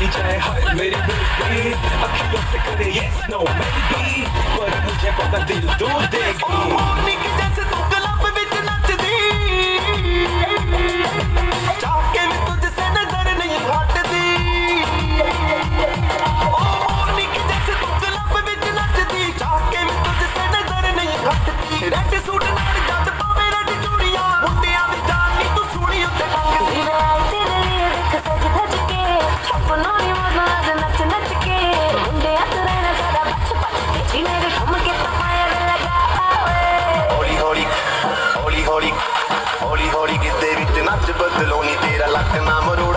DJ hype, made it really big I keep on sick of the yes, no, maybe. But I'm a champ of the deal, do this ਹੌਲੀ ਹੌਲੀ ਗਿੱਦੇ ਵਿੱਚ ਨੱਚ ਬਦਲੋ ਨੀ ਤੇਰਾ ਲੱਕ ਨਾਮ ਰੋ